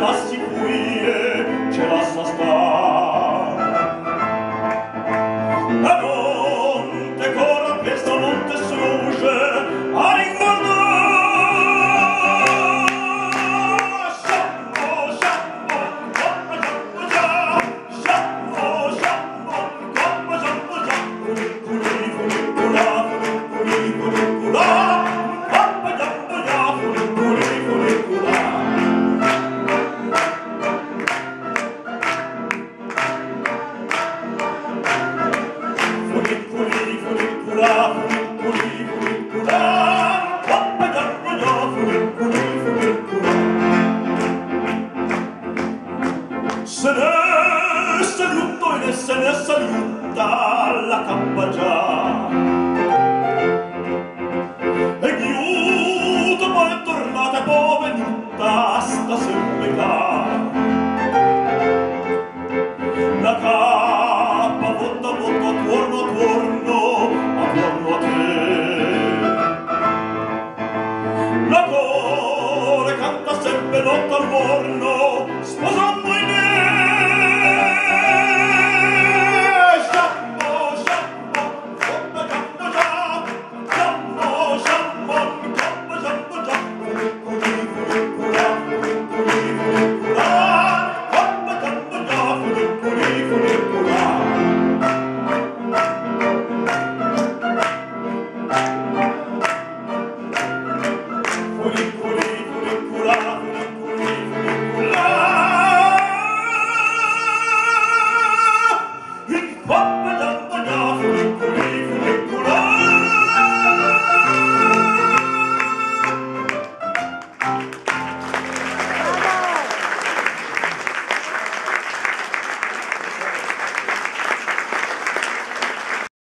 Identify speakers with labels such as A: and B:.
A: lasci fuire, ce la sa sta. se ne saluto e ne se ne saluta la cappa già. E chiudo poi è tornata poi venuta sta sempre là. La cappa volta volta torno torno a torno a te. La cuore canta sempre notte al morno sposa